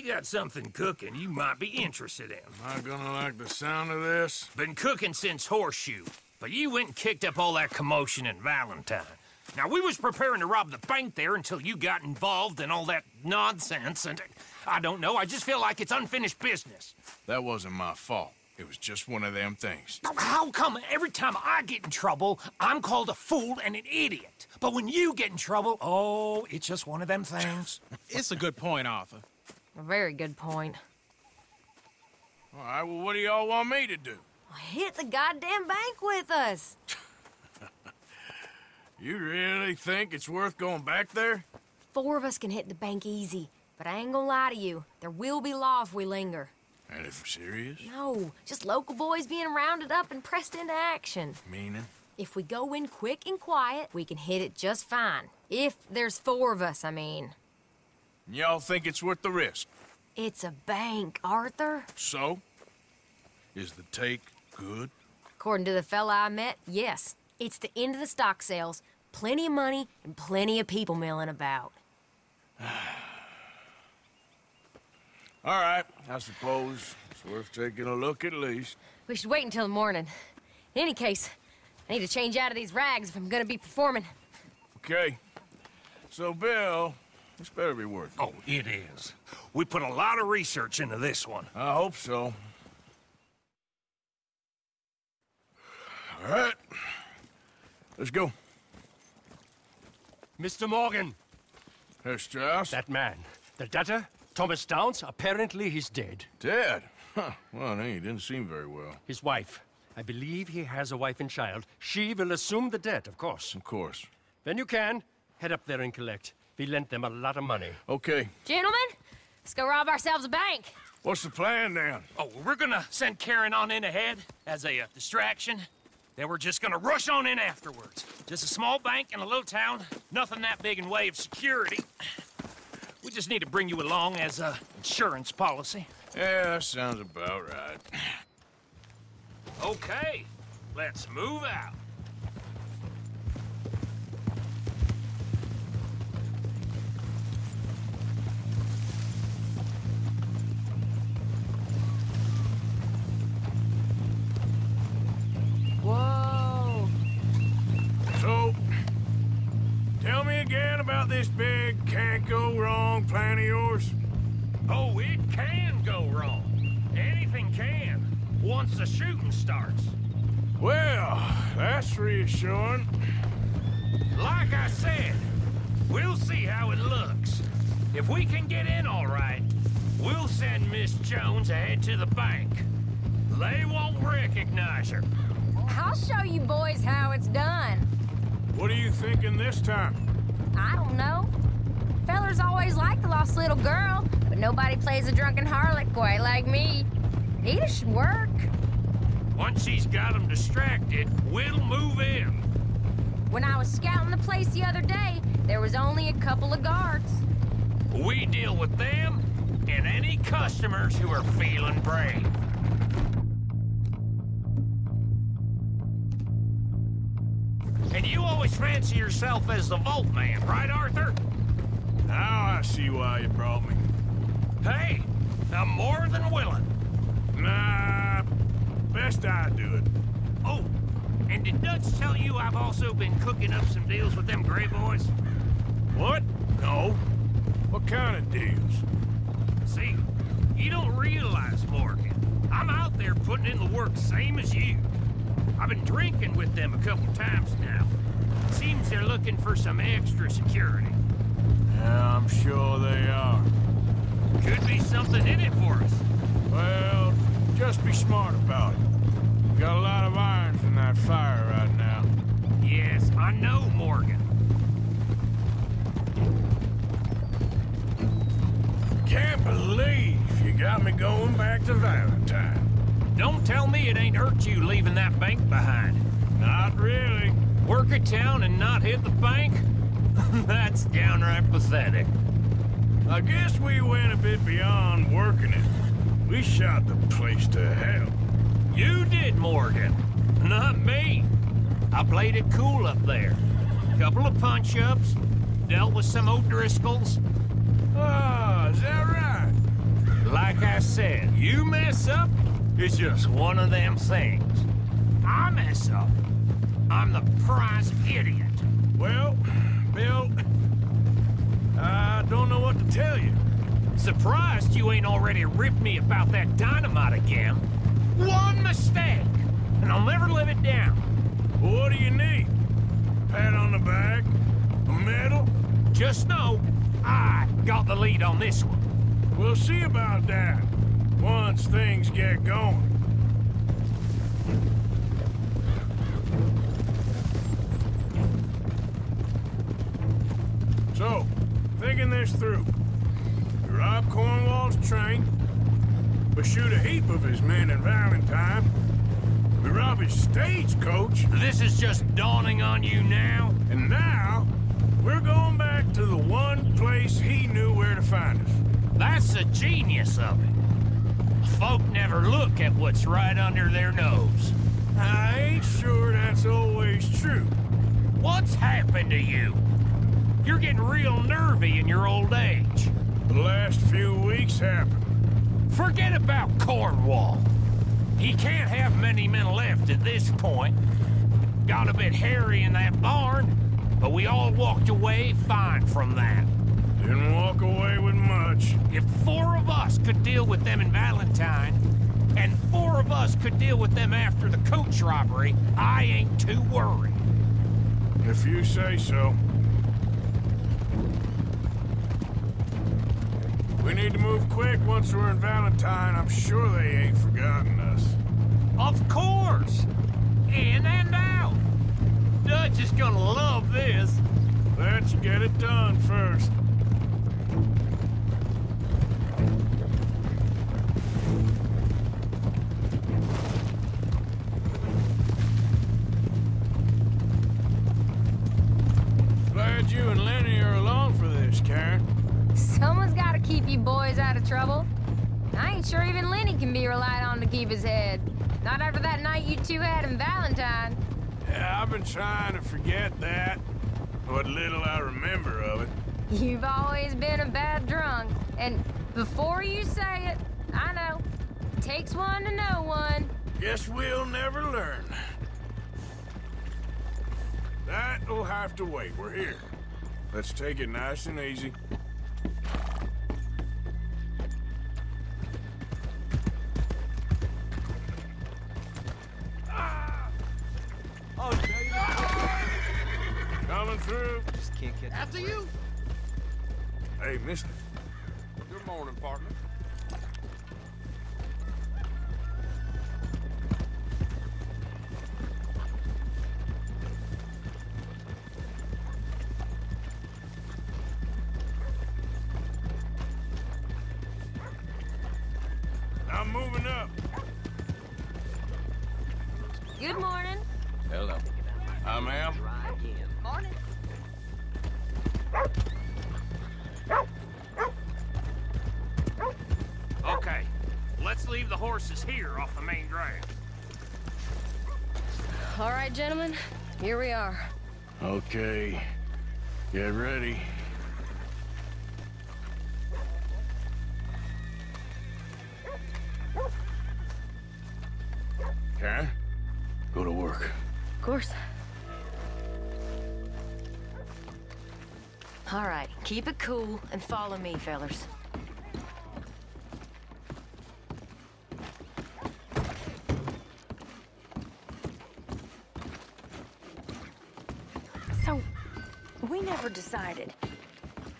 We got something cooking you might be interested in. Am I gonna like the sound of this? Been cooking since Horseshoe, but you went and kicked up all that commotion in Valentine. Now, we was preparing to rob the bank there until you got involved in all that nonsense, and I don't know, I just feel like it's unfinished business. That wasn't my fault. It was just one of them things. How come every time I get in trouble, I'm called a fool and an idiot? But when you get in trouble, oh, it's just one of them things. It's a good point, Arthur. A very good point. All right, well, what do y'all want me to do? Hit the goddamn bank with us. You really think it's worth going back there? Four of us can hit the bank easy, but I ain't gonna lie to you. There will be law if we linger. And if serious? No, just local boys being rounded up and pressed into action. Meaning? If we go in quick and quiet, we can hit it just fine. If there's four of us, I mean. Y'all think it's worth the risk? It's a bank, Arthur. So? Is the take good? According to the fella I met, yes. It's the end of the stock sales, plenty of money, and plenty of people milling about. All right, I suppose it's worth taking a look at least. We should wait until the morning. In any case, I need to change out of these rags if I'm gonna be performing. Okay. So, Bill, this better be worth it. Oh, it is. We put a lot of research into this one. I hope so. All right. Let's go. Mr. Morgan, Herr Strauss? that man, the debtor, Thomas Downs, apparently he's dead. Dead? Huh. Well, no, he didn't seem very well. His wife, I believe he has a wife and child. She will assume the debt, of course. Of course. Then you can, head up there and collect. We lent them a lot of money. Okay. Gentlemen, let's go rob ourselves a bank. What's the plan then? Oh, we're gonna send Karen on in ahead as a uh, distraction. Then we're just gonna rush on in afterwards. Just a small bank in a little town. Nothing that big in way of security. We just need to bring you along as a insurance policy. Yeah, that sounds about right. Okay, let's move out. This big can't go wrong plan of yours. Oh, it can go wrong. Anything can, once the shooting starts. Well, that's reassuring. Like I said, we'll see how it looks. If we can get in all right, we'll send Miss Jones ahead to the bank. They won't recognize her. I'll show you boys how it's done. What are you thinking this time? I don't know. Fellers always like the lost little girl, but nobody plays a drunken harlot quite like me. It should work. Once she's got them distracted, we'll move in. When I was scouting the place the other day, there was only a couple of guards. We deal with them and any customers who are feeling brave. Fancy yourself as the Vault Man, right, Arthur? Now I see why you brought me. Hey, I'm more than willing. Nah, best I do it. Oh, and did Dutch tell you I've also been cooking up some deals with them Grey Boys? What? No. What kind of deals? See, you don't realize, Morgan. I'm out there putting in the work same as you. I've been drinking with them a couple times now. Seems they're looking for some extra security. Yeah, I'm sure they are. Could be something in it for us. Well, just be smart about it. We got a lot of irons in that fire right now. Yes, I know, Morgan. Can't believe you got me going back to Valentine. Don't tell me it ain't hurt you leaving that bank behind. Not really. Work a town and not hit the bank? That's downright pathetic. I guess we went a bit beyond working it. We shot the place to hell. You did, Morgan. Not me. I played it cool up there. Couple of punch-ups, dealt with some O'Driscolls. Ah, is that right? Like I said, you mess up, it's just one of them things. I mess up, I'm the prize idiot. Well, Bill, I don't know what to tell you. Surprised you ain't already ripped me about that dynamite again. One mistake, and I'll never live it down. What do you need? Pat on the back? A medal? Just know, I got the lead on this one. We'll see about that once things get going. So, thinking this through. We rob Cornwall's train. We shoot a heap of his men in Valentine. We rob his stagecoach. This is just dawning on you now? And now, we're going back to the one place he knew where to find us. That's the genius of it. Folk never look at what's right under their nose. I ain't sure that's always true. What's happened to you? You're getting real nervy in your old age. The last few weeks happened. Forget about Cornwall. He can't have many men left at this point. Got a bit hairy in that barn, but we all walked away fine from that. Didn't walk away with much. If four of us could deal with them in Valentine, and four of us could deal with them after the coach robbery, I ain't too worried. If you say so. We need to move quick once we're in Valentine. I'm sure they ain't forgotten us. Of course! In and out! Dutch is gonna love this. Let's get it done first. Ain't sure even Lenny can be relied on to keep his head. Not after that night you two had in Valentine. Yeah, I've been trying to forget that. What little I remember of it. You've always been a bad drunk. And before you say it, I know. Takes one to know one. Guess we'll never learn. That'll have to wait. We're here. Let's take it nice and easy. Can't get After you. Hey, mister. Good morning, partner. Okay, let's leave the horses here off the main drag. All right, gentlemen. Here we are. Okay. Get ready. Cool and follow me, fellers. So, we never decided.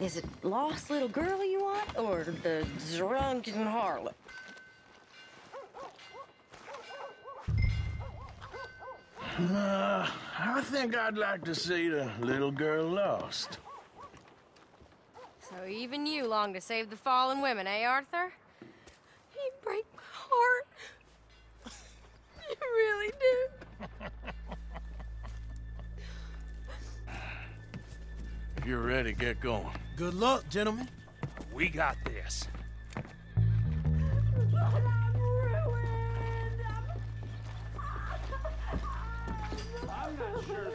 Is it lost little girl you want, or the drunken harlot? Uh, I think I'd like to see the little girl lost. So even you long to save the fallen women, eh, Arthur? You break my heart. You really do. If you're ready, get going. Good luck, gentlemen. We got this. He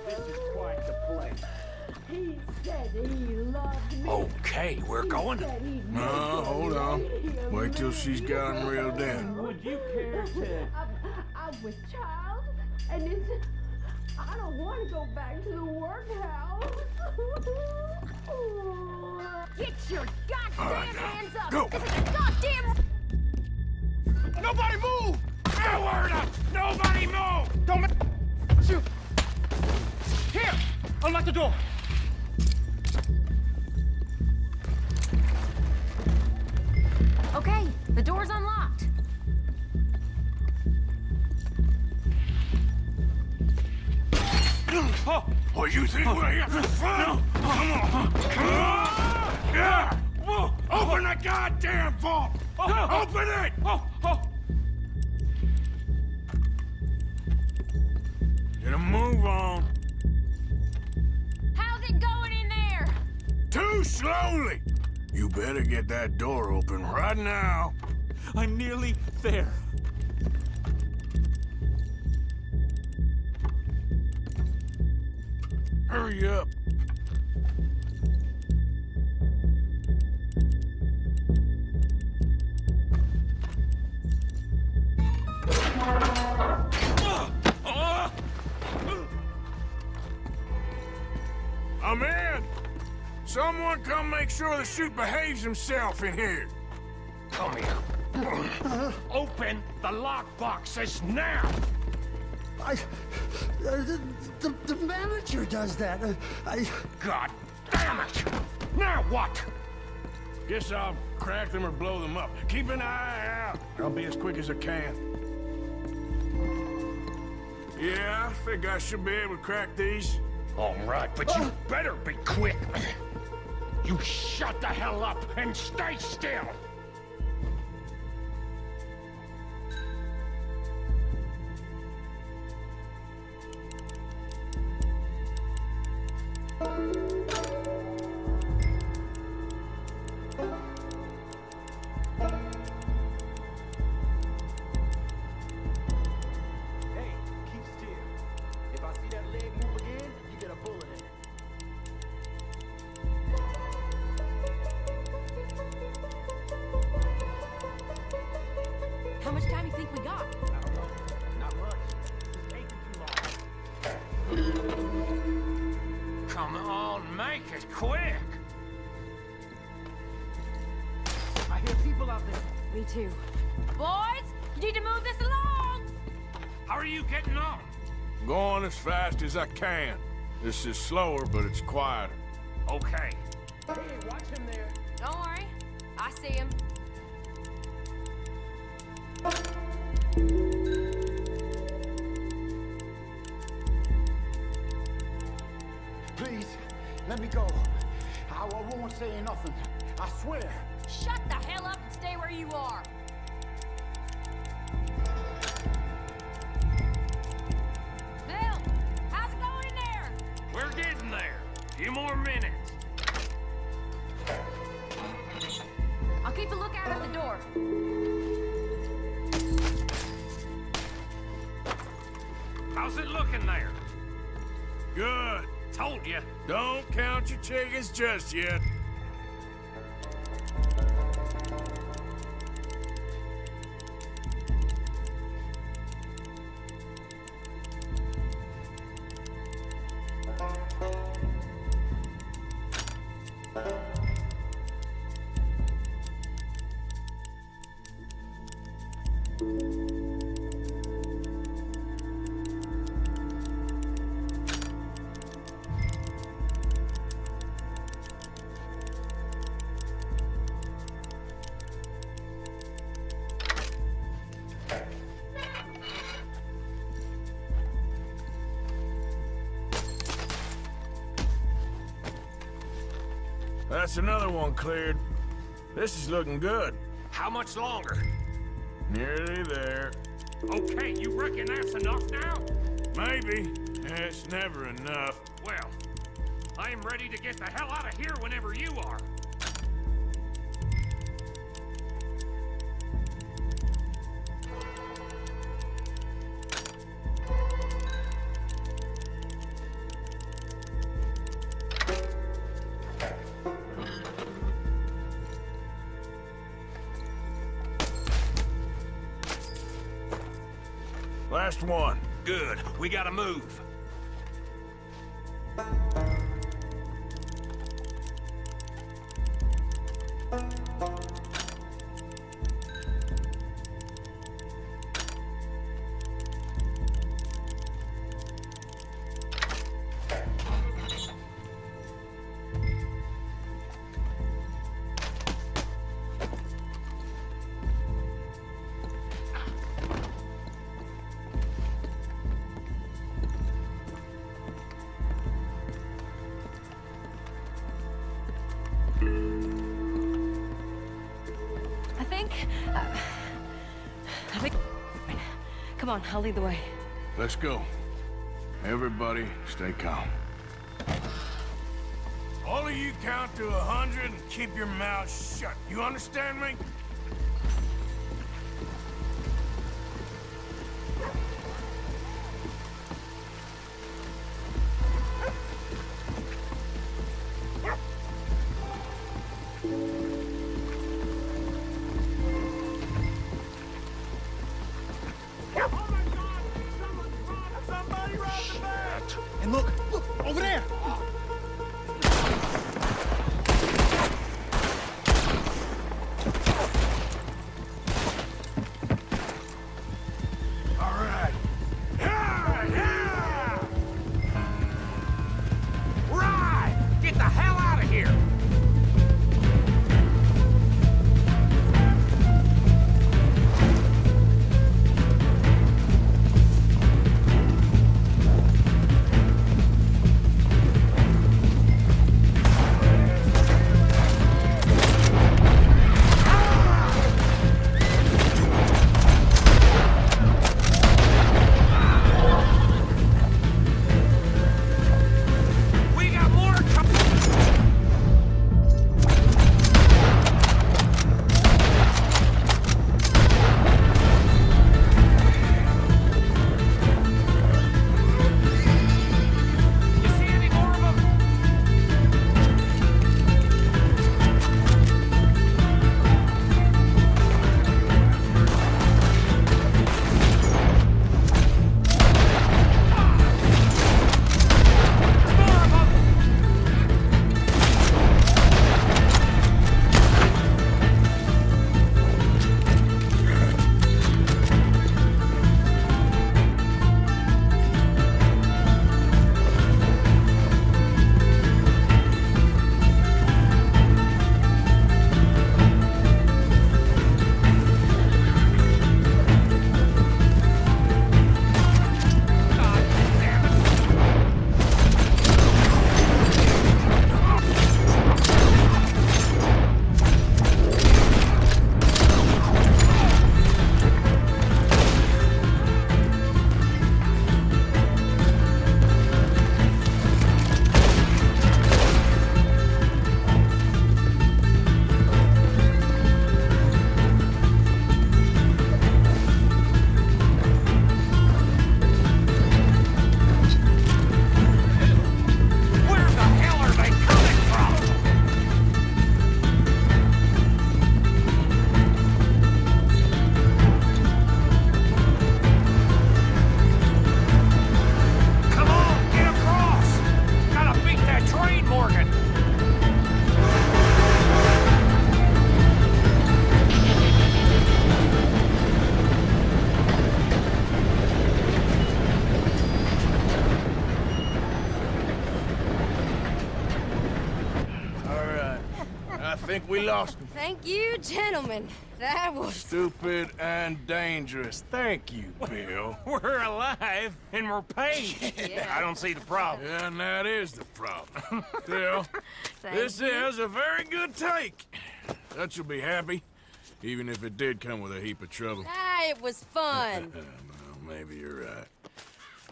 said he loved me. Okay, we're going. Said he'd No, make hold on. Wait till me. she's got him reeled in. Would you care to? I'm, I'm with child, and it's. I don't want to go back to the workhouse. Get your goddamn All right, now, hands up! go. This is a goddamn Nobody move! No word up! Nobody move! Don't shoot! Here! Unlock the door! Okay, the door's unlocked. Oh! Oh, you think we're here for fun? Come on. Come on. Yeah. Whoa! Open the goddamn vault. Oh. Open it. Oh! Oh! Get a move on. How's it going in there? Too slowly. You better get that door open right now. I'm nearly there. Hurry up. Someone come make sure the chute behaves himself in here. Come here. Open the lock boxes now! I, uh, the, the, the manager does that. Uh, I, God damn it! Now what? Guess I'll crack them or blow them up. Keep an eye out. I'll be as quick as I can. Yeah, I think I should be able to crack these. All right, but you better be quick. You shut the hell up and stay still! Too. Boys, you need to move this along! How are you getting on? Going as fast as I can. This is slower, but it's quieter. Okay. Hey, watch him there. Don't worry, I see him. please, let me go. I, I won't say nothing. I swear. Shut you are! Bill, how's it going in there? We're getting there. Few more minutes. I'll keep a lookout at the door. How's it looking there? Good. Told you. Don't count your chickens just yet. That's another one cleared. This is looking good. How much longer? Nearly there. Okay, you reckon that's enough now? Maybe. It's never enough. Well, I am ready to get the hell out of here whenever you are. Last one. Good. We gotta move. Uh, I think. Come on, I'll lead the way. Let's go. Everybody, stay calm. All of you count to a hundred and keep your mouths shut. You understand me? Gentlemen. That was. Stupid and dangerous. Thank you, Bill. We're alive and we're paid. I don't see the problem. Yeah, and that is the problem. Bill, this you. is a very good take. Dutch will be happy, even if it did come with a heap of trouble. Ah, it was fun. well, maybe you're right.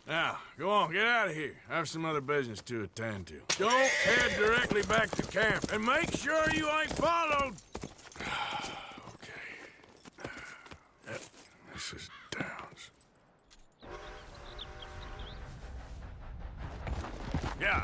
Now, go on, get out of here. I have some other business to attend to. Don't head directly back to camp, and make sure you ain't followed. Ah, okay. Yep, this is Downs. Yeah.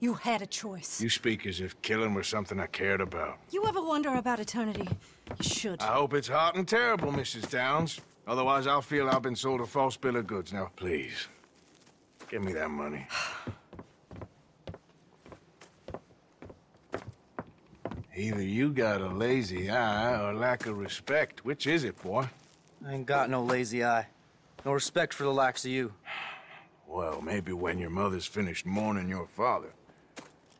You had a choice. You speak as if killing was something I cared about. You ever wonder about eternity? You should. I hope it's hot and terrible, Mrs. Downs. Otherwise, I'll feel I've been sold a false bill of goods. Now, please, give me that money. Either you got a lazy eye or lack of respect. Which is it, boy? I ain't got no lazy eye. No respect for the likes of you. Well, maybe when your mother's finished mourning your father,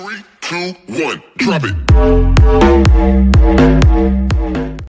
Three, two, one, drop it.